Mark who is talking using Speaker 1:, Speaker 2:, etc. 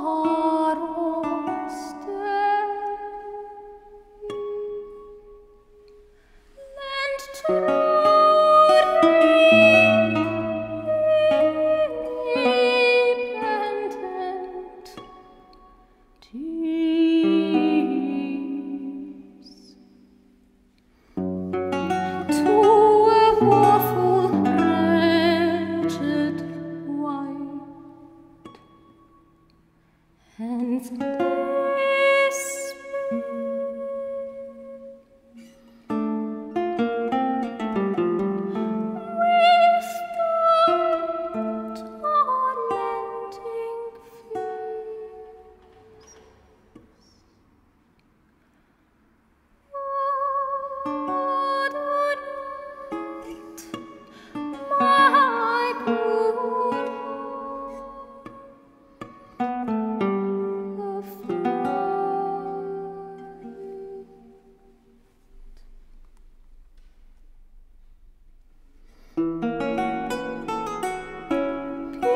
Speaker 1: home. hands.